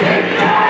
Hallelujah!